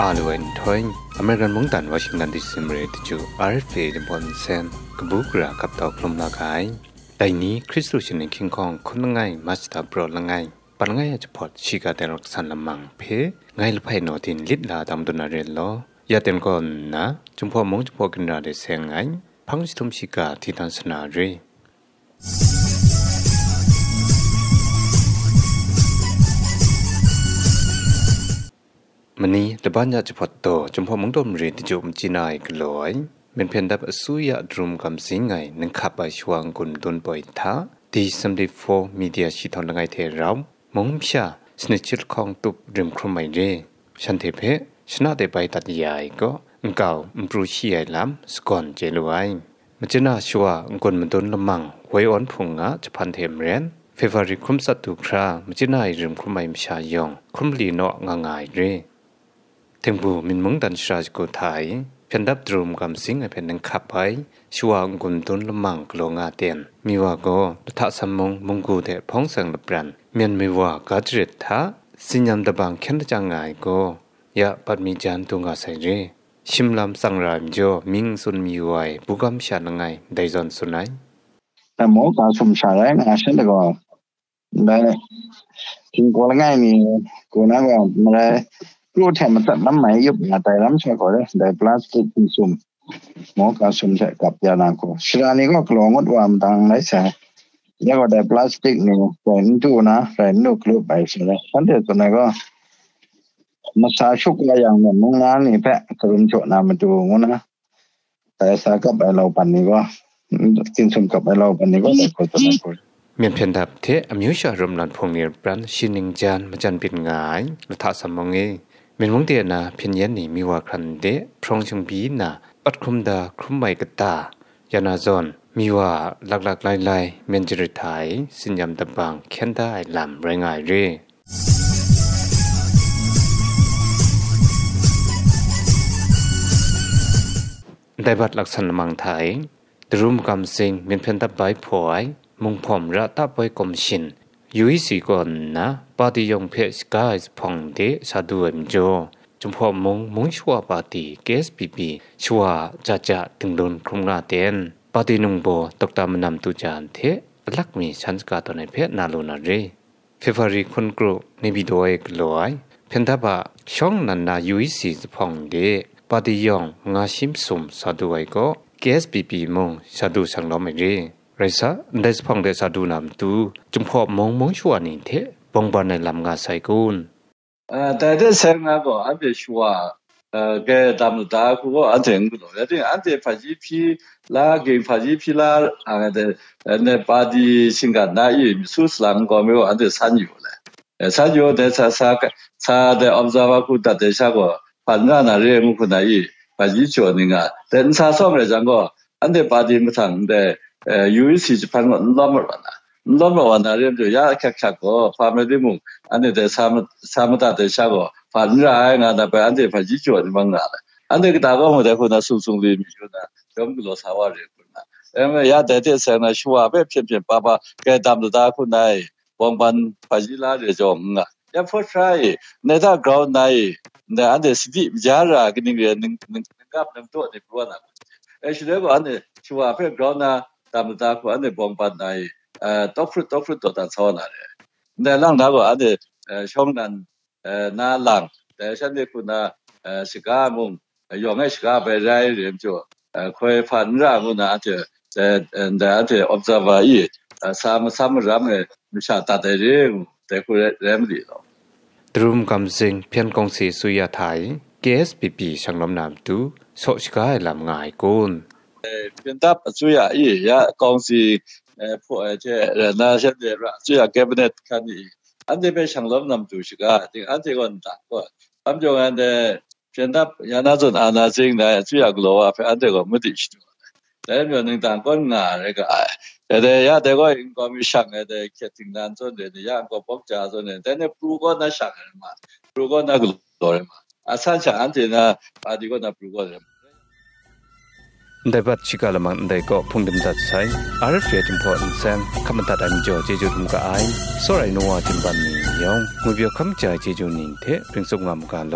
อาลวนทอยอเมริกันมงตันวอชิงตันดิซิมเรตจูอาร์เฟดบอนเซนกบุกรากับตอกลมลากายแต่นี้คริสต์ชินคิงคองคนละไงมาสตาบรอละไงปันไงจะพอดชิกาเตลกสันละมังเพไงละไพโนตินลิดลาตามตุนาเรลโลยาเต็นก่อนนะจุมพอมงจุมพอกินราเดเซงไงพังสิทุมชิกาที่ตันสนาเร ตบ้านยาจะพอดโตจมพอมงดมเรียนที่จุมจีนายกลอยเป็นเพียงดับสุยะดรุมกำสิงไงนังขับไปชวงกุนดนปอยท้าดีสัมดีโฟมีเดียชิทอนละไงเทเรามงพิชาสนิชิลของตุบริมครมไม่เรฉันเทเพชนะได้ไปตัดยายก็เก่าอุปรุชีไอล้ำสกอนเจลไวมันจะน่าชัวกุนมันดนละมังไว้อ่อนพงะจะพันเทมเรนเฟฟาริคุมสัตตุครามันจะน่าริมครมไม่มชายองครุมลีเนาะงางายเร่ ถึงบูมินมงดันชราจกูไทยเพียนดับดรุมกำสิงเป็นนังขับไปชัวงกุนตุนละมังกลงอาเตียนมีว่าก็ทัศมงมงกูเดพ้องสังละปรันเมียนมีว่ากัจริตทาสิญญามตะบังเข็นจังไงก็ยะปัดมีจันตุงอาศัยเรชิมลำสังรามจอมิงสุนมีไว้บุกำชานังไงได้จอนสุนัยแต่หมอกาสมชาแรงอาเช่นเดียวกันได้ทิ้งกูละไงมีกูนั่งแบบมายรูแทนมันตัดน้ำไหมยุบมาแต่ก่อนเลยได้พลาสติกซุ่าซุ่มใช่กับยานาโกชรานี้ก็กลองดวามตังไรใช่ยังก็ได้พลามฉันเด็ กตัวไหนก็มาสาชุกอะไรอย่างเนี่ยมึงงานนี่แพะกรุณโจนามาดูงนะแต่สากับไอเราปันนี้ก็กินสมกับไอเราปันนี้ก็ได้คนตัวนั้นคนเมียนเพียนดับเทอมิวชารมลันพงเนียปรันชินิงจานมาจันป็นงายละทัสมอเป็นวงเดียนะเพียนยันนี่มีว่าครันเดพรอง ชงบีนะปัดครุมดาครุมใบกตายานาจอนมีว่าหลักๆไล่ๆเมนจริไทยสินยำตะบางเค้นได้ลำแรงง่ายเร่ได้บัดลักษณะมังไทยตรุมกำสิงเมียนเพียนตับใบผวยมุงผมระตับใบกลมชิน ยูอีสีก่อนนะปาติยงเพชกายพองเดชาดูเอ็มโจจุมพอมงมงชัวปาติเกสปีปีชัวจะจะตึงโดนครุงราเตนปาตินุงโบตกตามนำตุจานเทลักมีชันสกาตอนในเพนาลูนาเรเฟ 그래서 레스폰데사 두남두 좀포 멍멍 슈아니테 봉반에 람가 사이군 아 다데 생각고 아베 슈아 게 담다 그거 안테 응고도 야데 안테 파지피 라게 파지피라 아데 네 바디 신가 나이 수슬람 거며 안테 산유래 산유 대사 사가 사데 엄자바쿠 다데샤고 반가나 레무쿠나이 바지초니가 덴사 섬레장고 안데 바디 무상데 에 유일시 집하는 넘어와나 넘어와나 이제 야약약하고 파메디무 안에 대 사무 사무다 대샤고 반라이나 나배 안에 바지 줘지 뭔가 안에 그 다가오면 되고 나 숨숨리 미주나 정글로 사와를 했구나 에메 야 대대세나 슈아베 편편 바바 개담도 다고 나이 원반 바지라를 좀 ya for try ne da ground nai ne an de city jara gning ning ning gap nem to de pro na e shi de ba ne chu a pe ground na ตามตาขวาในบองปันในเอ่อตอกฟรุตตอกฟรุตตัวตันซ้อนอะไรในล่างท้าก็อาจจะช่องนั้นเอ่อหน้าหลังแต่ฉันเนี่ยคุณนะเอ่อสิกามุงยองให้สิกาไปไรเรียมจ่อเอ่อคอยฝันร่างมุนะอาจจะแต่แต่อาจจะ observer อีสามสามรำเนี่ยมิชาตัดได้เรื่องแต่คุณเรียมดีเนาะตรุมกำซิงเพียนกองสีสุยาไทย KSPP ชังลำนามตูโซชกายลำงายกุน ပြင်တပ်အစိုးရအေးရအကောင်စီဖွဲ့ချက်နာရှက်တဲ့ရအစိုးရ cabinet ခန်းဒီအန်ဒီပဲဆောင်လုံးနမ်တူရှိကအတင်အန်ဒီကွန်တာကောအမ်ကြောင့်အန်ပြင်တပ်ရနာဇွန်အာနာစင်းတဲ့အစိုးရကလောအဖအန်ဒီကောမတိရှိတယ်တယ်မျိုးနေတာကောနာရကတဲ့ရတဲ့ကောကော်မရှင်တဲ့ကတင်ဒန်ဆိုတဲ့ရကောပေါက်ကြဆိုနေတဲ့ပရူကောနာရှာကမှာပရူကောနာကလောရမှာအဆန်ချန်တဲ့နာပါဒီကောနာပရူကောရမှာ ได้บัดชิกาลมังได้ก็พุงดิมดัดใช้อาร์เฟียจิมพออินเซนคำตัดอันจ่อเจจูดุมกะไอสไรนัวจิมบันนี่ยองมือเบียวคำจ่ายเจจูนินเทเป็นสุกงามกาโล